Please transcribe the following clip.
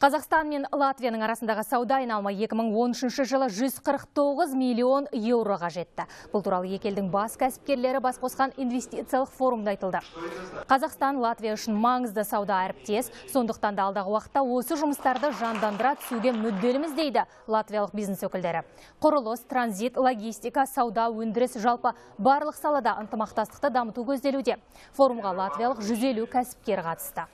Қазақстан мен Латвияның арасындағы сауда айналымы 2013 жылы 149 миллион еуроға жетті. Бұл туралы екелдің бас кәсіпкерлері бас қосқан инвестициялық форумда айтылды. Қазақстан Латвия үшін маңызды сауда әріптес, сондықтан да алдағы уақытта осы жұмыстарды жандандыра түсуге мүдделіміз дейді латвиялық бизнес өкілдері. Құрылыс, транзит, логистика, сауда, өндіріс жалпы барлық салада ынтымақтастықты дамыту көзделуде. Форумға латвиялық 150 кәсіпкер қатысты.